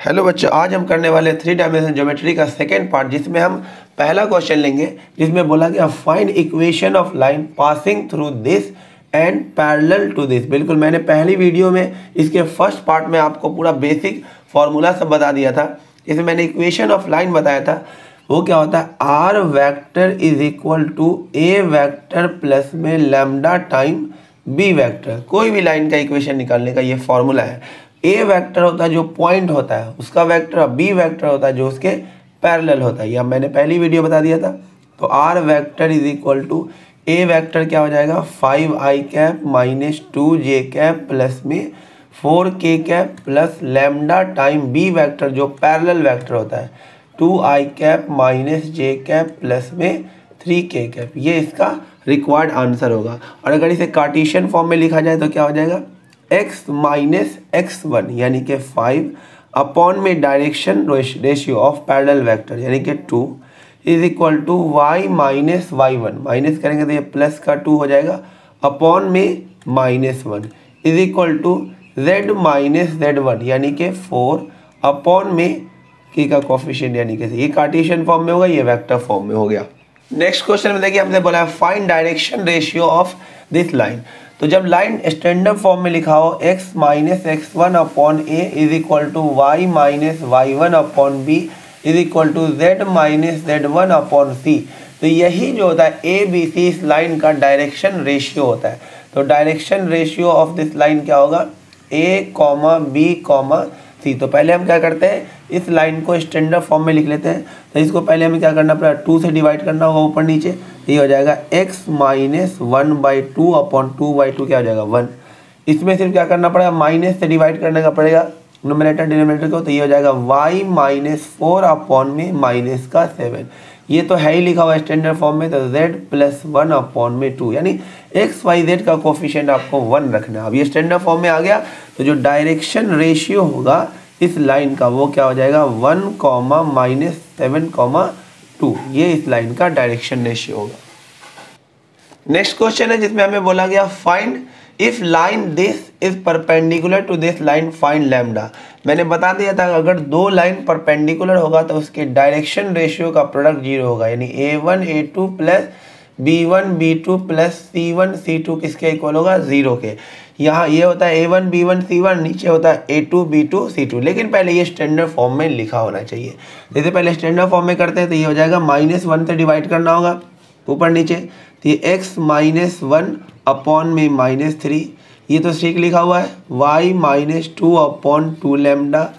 Hello बच्चों, आज हम करने वाले थ्री डायमेंशन ज्योमेट्री का सेकेंड पार्ट जिसमें हम पहला क्वेश्चन लेंगे, जिसमें बोला गया find equation of line passing through this and parallel to this बिल्कुल, मैंने पहली वीडियो में इसके फ़र्स्ट पार्ट में आपको पूरा बेसिक फॉर्मूला सब बता दिया था। इसमें मैंने इक्वेशन ऑफ़ लाइन बताया था। वो क्या होता है? R vector is equal to a vector plus में लेमडा टाइम बी वैक्टर कोई भी लाइन का इक्वेशन निकालने का ये फॉर्मूला है। ए वेक्टर होता है जो पॉइंट होता है, उसका वेक्टर बी वेक्टर होता है जो उसके पैरेलल होता है। यह मैंने पहली वीडियो बता दिया था। तो r vector is equal to a vector क्या हो जाएगा? Five i cap minus two j cap plus में four k cap plus lambda time b vector जो पैरेलल वेक्टर होता है two i cap minus j cap plus में three k cap ये इसका रिक्वायर्ड आंसर होगा। और अगर इसे कार्टिशियन फॉर्म में लिखा जाए तो क्या हो जाएगा? एक्स माइनस एक्स वन यानी कि फाइव अपॉन में direction ratio of parallel vector यानी कि two is equal to y minus y one minus करेंगे तो ये प्लस का टू हो जाएगा। अपॉन में minus one is equal to z minus z one यानी कि फोर अपॉन में की का कॉफिशियंट यानी कि ये कार्टिशियन फॉर्म में होगा ये वेक्टर फॉर्म में हो गया। नेक्स्ट क्वेश्चन में देखिए, हमने बोला है find direction ratio of this line तो जब लाइन स्टैंडर्ड फॉर्म में लिखा हो x minus x one upon a is equal to y minus y one upon b is equal to z minus z one upon c तो यही जो होता है ए बी सी इस लाइन का डायरेक्शन रेशियो होता है। तो direction ratio of this line क्या होगा? A comma b comma c तो पहले हम क्या करते हैं, इस लाइन को स्टैंडर्ड फॉर्म में लिख लेते हैं। तो इसको पहले हमें क्या करना पड़ेगा टू से डिवाइड करना होगा ऊपर नीचे। तो ये हो जाएगा x minus one by two upon two by two क्या हो जाएगा? वन इसमें सिर्फ़ क्या करना पड़ेगा माइनस से डिवाइड करने का पड़ेगा। नोमिनेटर डिनोमिनेटर को तो ये हो जाएगा वाई माइनस फोर अपॉन में माइनस का सेवन ये तो है ही लिखा हुआ स्टैंडर्ड फॉर्म में तो z प्लस वन अपॉन में टू यानी एक्स वाई जेड का कोफिशियंट आपको वन रखना है। अब ये स्टैंडर्ड फॉर्म में आ गया तो जो डायरेक्शन रेशियो होगा, इस लाइन का, वो क्या हो जाएगा? One comma minus seven comma two ये इस लाइन का डायरेक्शन रेशियो होगा। नेक्स्ट क्वेश्चन है जिसमें हमें बोला गया find if line this is perpendicular to this line find lambda मैंने बता दिया था, अगर दो लाइन परपेंडिकुलर होगा तो उसके डायरेक्शन रेशियो का प्रोडक्ट ज़ीरो होगा। यानी a one a two plus b one b two plus c one c two किसके इक्वल होगा? ज़ीरो के। यहाँ ये होता है a one b one c one नीचे होता है a two b two c two लेकिन पहले ये स्टैंडर्ड फॉर्म में लिखा होना चाहिए। जैसे पहले स्टैंडर्ड फॉर्म में करते हैं तो ये हो जाएगा माइनस वन से डिवाइड करना होगा, ऊपर नीचे। तो ये एक्स माइनस वन अपॉन में माइनस थ्री, ये तो ठीक लिखा हुआ है। Y minus two upon two lambda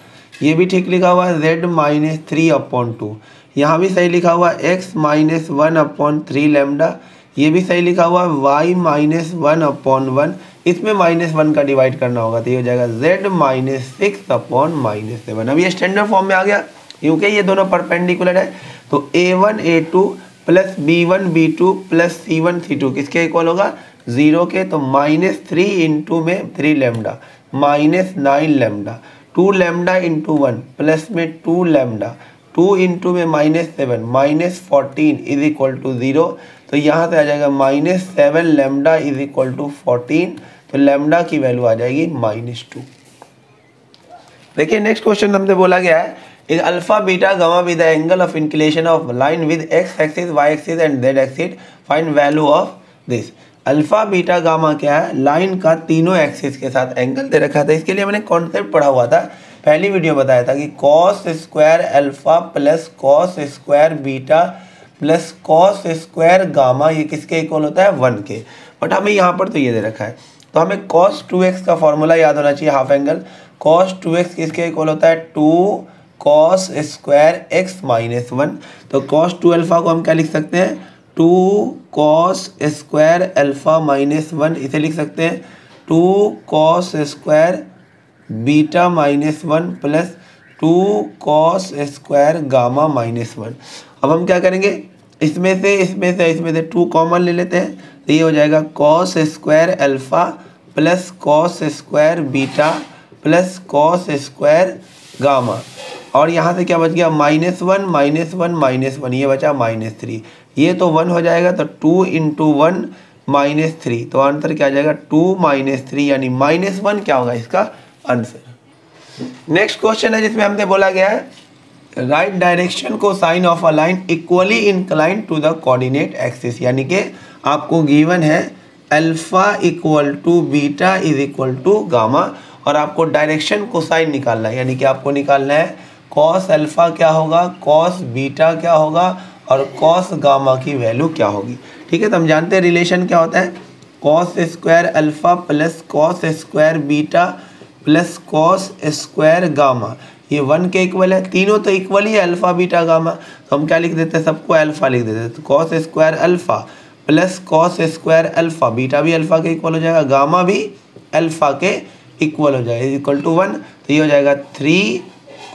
ये भी ठीक लिखा हुआ है। Z minus three upon two यहाँ भी सही लिखा हुआ है। X minus one upon three lambda ये भी सही लिखा हुआ है। Y minus one upon one इसमें माइनस वन का डिवाइड करना होगा तो ये हो जाएगा z minus six upon minus seven अब ये स्टैंडर्ड फॉर्म में आ गया। क्योंकि ये दोनों परपेंडिकुलर है। तो a one a two plus b one b two plus c one c two किसके इक्वल होगा? ज़ीरो के तो माइनस थ्री इंटू में three lambda, minus nine lambda, two lambda into one, plus में टू लेमडा, टू इंटू में minus seven, minus fourteen is equal to zero तो यहाँ से आ जाएगा minus seven lambda is equal to fourteen तो lambda की वैल्यू आ जाएगी माइनस टू। देखिए, नेक्स्ट क्वेश्चन हमसे बोला गया है is alpha, beta, gamma with the angle of inclination of line with x axis, y axis, and z axis find value of this. Alpha, beta, gamma क्या है? Line का तीनों axis के साथ एंगल दे रखा था। इसके लिए मैंने कॉन्सेप्ट पढ़ा हुआ था। पहली वीडियो बताया था कि cos square alpha plus cos square beta plus cos square gamma ये किसके इक्वल होता है? वन के। बट हमें यहाँ पर तो ये दे रखा है। तो हमें कॉस टू एक्स का फॉर्मूला याद होना चाहिए half angle cos two x किसके इक्वल होता है? Two cos square x minus one तो कॉस टू अल्फ़ा को हम क्या लिख सकते हैं? Two cos square alpha minus one, इसे लिख सकते हैं। Two cos square beta minus one plus two cos square gamma minus one. अब हम क्या करेंगे? इसमें से इसमें से इसमें से टू कॉमन ले लेते हैं तो ये हो जाएगा cos square alpha plus cos square beta plus cos square gamma. और यहाँ से क्या बच गया? Minus one minus one minus one, ये बचा माइनस थ्री। ये तो वन हो जाएगा तो two into one minus three तो आंसर क्या आ जाएगा? टू माइनस थ्री यानी माइनस वन क्या होगा इसका? आंसर। नेक्स्ट क्वेश्चन है जिसमें हमने बोला गया है write direction cosines of a line equally incline to the coordinate axis यानी कि आपको गिवन है alpha equal to beta is equal to gamma और आपको डायरेक्शन को साइन निकालना है, यानी कि आपको निकालना है कॉस अल्फ़ा क्या होगा? कॉस बीटा क्या होगा? और कॉस गामा की वैल्यू क्या होगी? ठीक है तो हम जानते हैं रिलेशन क्या होता है? Cos square alpha plus cos square beta plus cos square gamma ये वन के इक्वल है, तीनों तो इक्वल ही है अल्फ़ा बीटा गामा तो हम क्या लिख देते हैं? सबको अल्फ़ा लिख देते हैं। तो cos square alpha plus cos square alpha beta भी अल्फ़ा के इक्वल हो जाएगा गामा भी अल्फ़ा के इक्वल हो जाएगा। इज़ इक्वल टू वन तो ये हो जाएगा three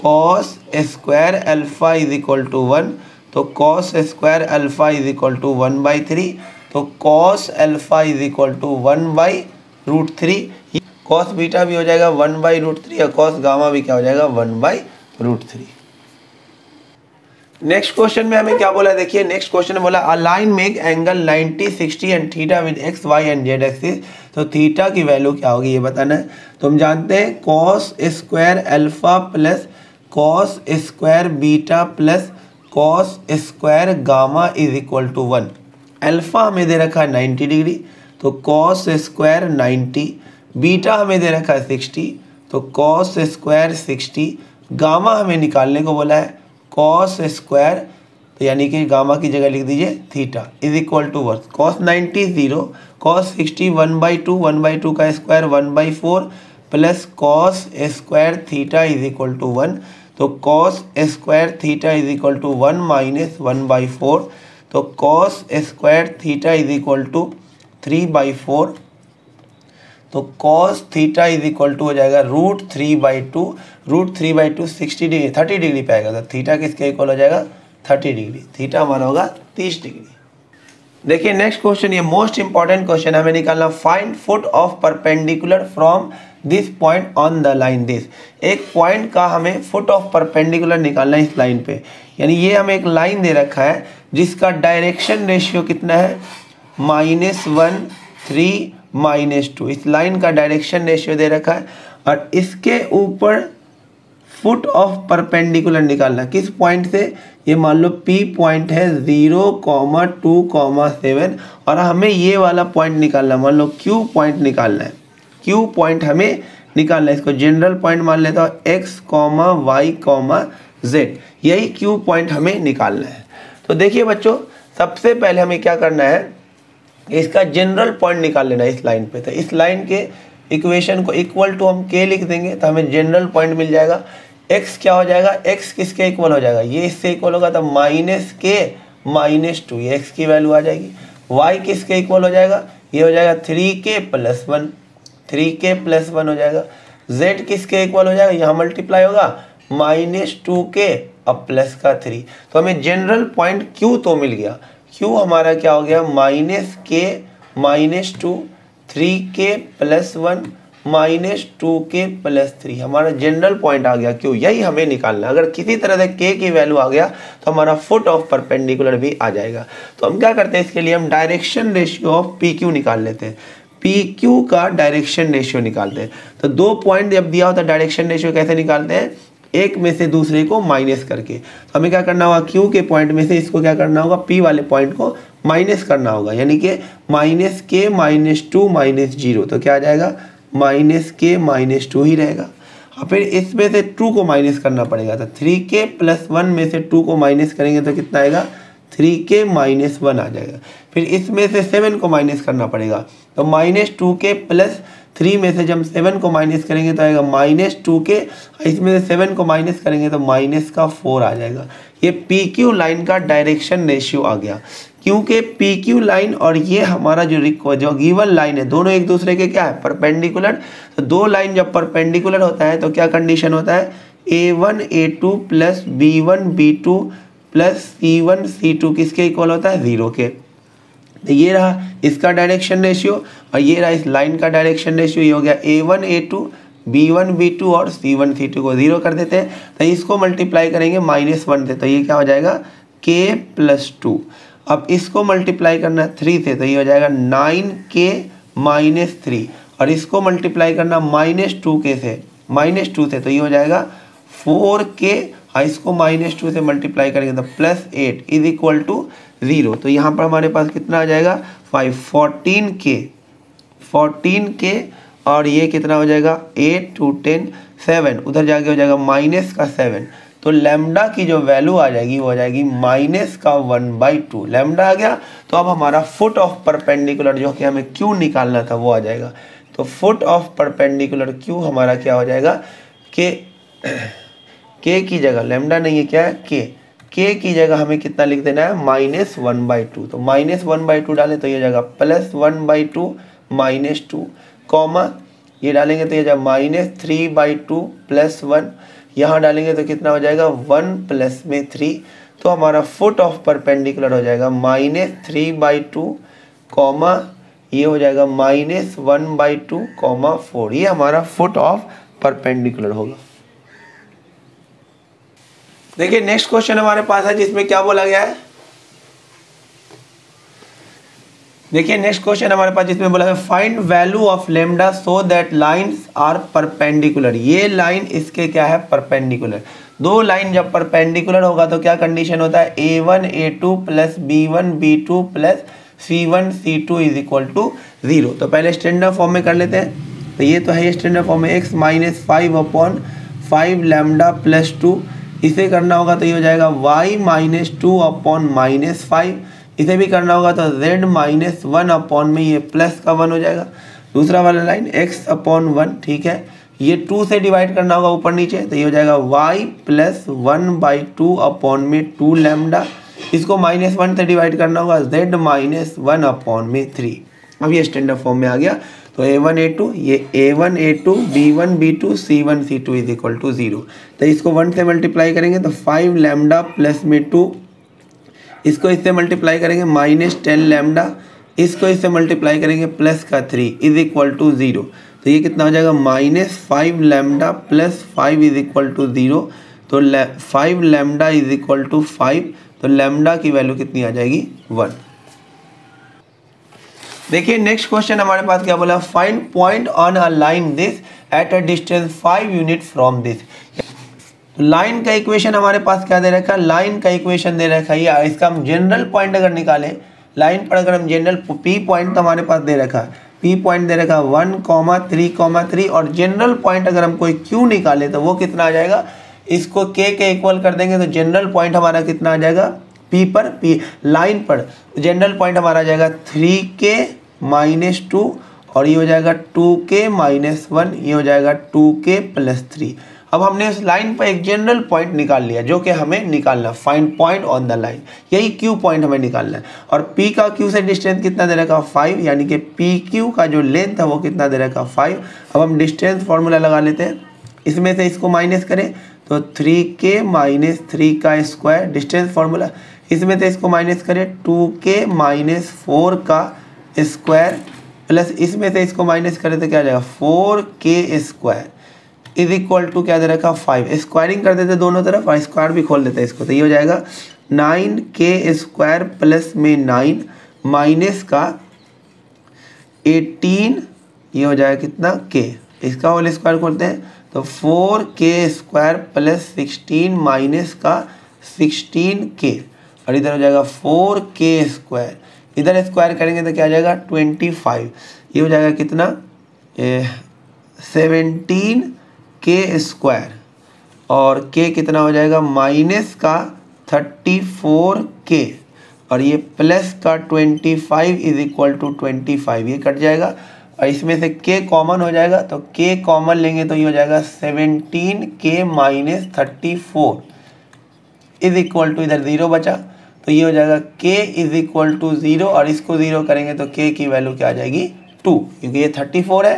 cos square alpha is equal to one तो cos square alpha is equal to one by three तो cos alpha is equal to one by root three cos beta भी हो जाएगा one by root three और cos gamma भी क्या हो जाएगा one by root three next question में हमें क्या बोला देखिए नेक्स्ट क्वेश्चन बोला a line make angle 90 60 and theta with x y and z axis तो थीटा की वैल्यू क्या होगी? ये बताना है। तो हम जानते हैं cos square alpha plus cos square beta plus cos square gamma is equal to one alpha हमें दे रखा है नाइन्टी डिग्री तो कॉस स्क्वायर नाइन्टी बीटा हमें दे रखा है सिक्सटी तो कॉस स्क्वायर सिक्सटी गामा हमें निकालने को बोला है कॉस स्क्वायर तो यानी कि गामा की जगह लिख दीजिए theta is equal to worth cos ninety zero cos sixty one by two one by two का square one by four plus cos square theta is equal to one तो cos square theta is equal to one minus one by four तो cos square theta is equal to three by four तो cos theta is equal to हो जाएगा root three by two root three by two sixty degree thirty degree पे आएगा। तो theta किसके equal हो जाएगा? थर्टी डिग्री थीटा हमारा होगा तीस डिग्री देखिए नेक्स्ट क्वेश्चन ये मोस्ट इंपॉर्टेंट क्वेश्चन हमें निकालना। Find foot of perpendicular from this point on the line this एक पॉइंट का हमें फुट ऑफ़ परपेंडिकुलर निकालना है इस लाइन पे। यानी ये हमें एक लाइन दे रखा है, जिसका डायरेक्शन रेशियो कितना है? Minus one three minus two इस लाइन का डायरेक्शन रेशियो दे रखा है। और इसके ऊपर फुट ऑफ़ परपेंडिकुलर निकालना किस पॉइंट से? ये मान लो पी पॉइंट है zero comma two comma seven और हमें ये वाला पॉइंट निकालना मान लो क्यू पॉइंट निकालना है। क्यू पॉइंट हमें निकालना है। इसको जनरल पॉइंट मान लेता हूँ। X comma Y comma Z यही क्यू पॉइंट हमें निकालना है। तो देखिए बच्चों, सबसे पहले हमें क्या करना है? इसका जनरल पॉइंट निकाल लेना इस लाइन पे। तो इस लाइन के इक्वेशन को इक्वल टू हम के लिख देंगे तो हमें जनरल पॉइंट मिल जाएगा। एक्स क्या हो जाएगा? एक्स किसके इक्वल हो जाएगा? ये इससे इक्वल होगा तो माइनस के माइनस टू ये एक्स की वैल्यू आ जाएगी। वाई किसके इक्वल हो जाएगा? ये हो जाएगा three k plus one three k plus one हो जाएगा। जेड किसके इक्वल हो जाएगा? यहाँ मल्टीप्लाई होगा। माइनस टू के अब प्लस का थ्री तो हमें जनरल पॉइंट क्यू तो मिल गया। क्यू हमारा क्या हो गया? Minus k minus two three k plus one minus two k plus three हमारा जनरल पॉइंट आ गया क्यों यही हमें निकालना अगर किसी तरह से के की वैल्यू आ गया तो हमारा फुट ऑफ़ परपेंडिकुलर भी आ जाएगा। तो हम क्या करते हैं? इसके लिए हम direction ratio of P Q निकाल लेते हैं। पी क्यू का डायरेक्शन रेशियो निकालते हैं। तो दो पॉइंट जब दिया होता है डायरेक्शन रेशियो कैसे निकालते हैं? एक में से दूसरे को माइनस करके। तो हमें क्या करना होगा? क्यू के पॉइंट में से इसको क्या करना होगा? पी वाले पॉइंट को माइनस करना होगा। यानी कि माइनस के माइनस टू माइनस ज़ीरो तो क्या आ जाएगा? माइनस के माइनस टू ही रहेगा। और फिर इसमें से टू को माइनस करना पड़ेगा। तो थ्री के प्लस वन में से टू को माइनस करेंगे तो कितना आएगा? थ्री के माइनस वन आ जाएगा। फिर इसमें से सेवन को माइनस करना पड़ेगा। तो minus two k plus three में से जब सेवन को माइनस करेंगे तो आएगा माइनस टू के इसमें से सेवन को माइनस करेंगे तो माइनस का फोर आ जाएगा। ये पी क्यू लाइन का डायरेक्शन रेशियो आ गया। क्योंकि पी क्यू लाइन और ये हमारा जो जो गिवन लाइन है, दोनों एक दूसरे के क्या है? परपेंडिकुलर तो दो लाइन जब परपेंडिकुलर होता है तो क्या कंडीशन होता है? A one A two plus B one B two plus C one C two किसके इक्वल होता है? ज़ीरो के। ये रहा इसका डायरेक्शन रेशियो और ये रहा इस लाइन का डायरेक्शन रेशियो ये हो गया A one A two B one B two और सी वन सी टू को ज़ीरो कर देते हैं। तो इसको मल्टीप्लाई करेंगे माइनस वन से तो ये क्या हो जाएगा? के प्लस टू अब इसको मल्टीप्लाई करना थ्री से तो ये हो जाएगा नाइन के माइनस थ्री और इसको मल्टीप्लाई करना माइनस टू के से माइनस टू से तो ये हो जाएगा फोर के और इसको माइनस टू से मल्टीप्लाई करेंगे तो plus eight is equal to zero. तो यहाँ पर हमारे पास कितना आ जाएगा? फाइव फोर्टीन के फोर्टीन के और ये कितना हो जाएगा? एट टू टेन सेवन उधर जाके हो जाएगा माइनस का सेवन तो लेमडा की जो वैल्यू आ जाएगी, वो आ जाएगी माइनस का वन बाई टू लेमडा आ गया तो अब हमारा फुट ऑफ़ परपेंडिकुलर जो कि हमें क्यू निकालना था, वो आ जाएगा। तो फुट ऑफ़ परपेंडिकुलर क्यू हमारा क्या हो जाएगा? के के की जगह। लेमडा नहीं है क्या? है के के की जगह हमें कितना लिख देना है? Minus one by two. तो माइनस वन बाई टू डालें तो ये जाएगा plus one by two minus two, comma, ये डालेंगे तो ये जाएगा minus three by two plus one. यहाँ डालेंगे तो कितना हो जाएगा? वन प्लस में थ्री। तो हमारा फुट ऑफ़ परपेंडिकुलर हो जाएगा minus three by two, comma, ये हो जाएगा minus one by two, comma four. ये हमारा फुट ऑफ़ परपेंडिकुलर होगा। देखिए नेक्स्ट क्वेश्चन हमारे पास है, जिसमें क्या बोला गया है? देखिए नेक्स्ट क्वेश्चन हमारे पास जिसमें बोला है find value of lambda so that lines are perpendicular ये लाइन इसके क्या है? परपेंडिकुलर दो लाइन जब परपेंडिकुलर होगा तो क्या कंडीशन होता है? A one A two plus B one B two plus C one C two is equal to zero तो पहले स्टैंडर्ड फॉर्म में कर लेते हैं। तो ये तो है स्टैंडर्ड फॉर्म में X minus five upon five lambda plus two इसे करना होगा तो ये हो जाएगा Y minus two upon minus five इसे भी करना होगा तो z माइनस वन अपॉन में ये प्लस का वन हो जाएगा। दूसरा वाला लाइन x अपॉन वन ठीक है? ये टू से डिवाइड करना होगा ऊपर नीचे तो ये हो जाएगा y plus one by two upon में टू लेमडा इसको माइनस वन से डिवाइड करना होगा, z माइनस वन अपॉन में थ्री अब ये स्टैंडर्ड फॉर्म में आ गया। तो ए वन ए टू ये A one A two B one B two C one C two is equal to zero तो इसको वन से मल्टीप्लाई करेंगे तो फाइव लैमडा प्लस में टू इसको इससे मल्टीप्लाई करेंगे माइनस टेन लेमडा इसको इससे मल्टीप्लाई करेंगे प्लस का three is equal to zero तो ये कितना हो जाएगा? Minus five lambda plus five is equal to zero तो five lambda is equal to five तो लेमडा की वैल्यू कितनी आ जाएगी? वन देखिए नेक्स्ट क्वेश्चन हमारे पास क्या बोला? Find point on a line this at a distance five unit from this line का इक्वेशन हमारे पास क्या दे रखा? है लाइन का इक्वेशन दे रखा। है या, इसका हम जनरल पॉइंट अगर निकालें लाइन पर अगर हम जनरल पी पॉइंट तो हमारे पास दे रखा। है पी पॉइंट दे रखा है one comma three comma three और जनरल पॉइंट अगर हम कोई क्यू निकाले तो वो कितना आ जाएगा? इसको के के इक्वल कर देंगे तो जनरल पॉइंट हमारा कितना आ जाएगा? पी पर पी लाइन पर। जनरल पॉइंट हमारा आ जाएगा थ्री के माइनस टू और ये हो जाएगा टू के माइनस वन ये हो जाएगा टू के प्लस थ्री अब हमने इस लाइन पर एक जनरल पॉइंट निकाल लिया, जो कि हमें निकालना find point on the line यही क्यू पॉइंट हमें निकालना है। और पी का क्यू से डिस्टेंस कितना दे रखा फाइव यानी कि पी क्यू का जो लेंथ है वो कितना दे रखा फाइव अब हम डिस्टेंस फॉर्मूला लगा लेते हैं। इसमें से इसको माइनस करें तो थ्री के माइनस थ्री का स्क्वायर डिस्टेंस फॉर्मूला इसमें से इसको माइनस करें टू के माइनस फोर का स्क्वायर प्लस इसमें से इसको माइनस करें तो क्या आ जाएगा? फोर के स्क्वायर इज़ इक्वल टू क्या दे रखा? फाइव स्क्वायरिंग कर देते दोनों तरफ़, और स्क्वायर भी खोल देते हैं इसको। तो ये हो जाएगा नाइन के स्क्वायर प्लस में नाइन माइनस का एटीन ये हो जाएगा कितना? के इसका होल स्क्वायर खोलते हैं तो four k square plus sixteen minus का सिक्सटीन के और इधर हो जाएगा फोर के स्क्वायर इधर स्क्वायर करेंगे तो क्या आ जाएगा? ट्वेंटी फाइव ये हो जाएगा कितना? सेवेंटीन के स्क्वायर और के कितना हो जाएगा? माइनस का थर्टी फोर के और ये प्लस का twenty five is equal to twenty five ये कट जाएगा। और इसमें से के कॉमन हो जाएगा तो के कॉमन लेंगे तो ये हो जाएगा seventeen k minus thirty four is equal to इधर ज़ीरो बचा। तो ये हो जाएगा के इज़ इक्वल टू ज़ीरो और इसको ज़ीरो करेंगे तो के की वैल्यू क्या आ जाएगी? टू क्योंकि ये थर्टी फोर है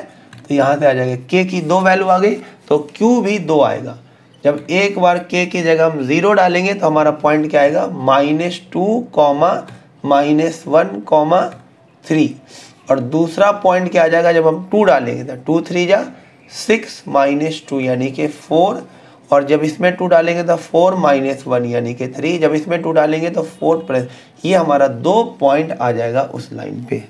तो यहाँ से आ जाएगा के की दो वैल्यू आ गई तो क्यू भी दो आएगा। जब एक बार के की जगह हम ज़ीरो डालेंगे तो हमारा पॉइंट क्या आएगा? Minus two comma minus one comma three और दूसरा पॉइंट क्या आ जाएगा जब हम टू डालेंगे? तो टू थ्री जा सिक्स माइनस टू यानी कि फोर और जब इसमें टू डालेंगे तो फोर माइनस वन यानी कि थ्री जब इसमें टू डालेंगे तो फोर प्लस ये हमारा दो पॉइंट आ जाएगा उस लाइन पे।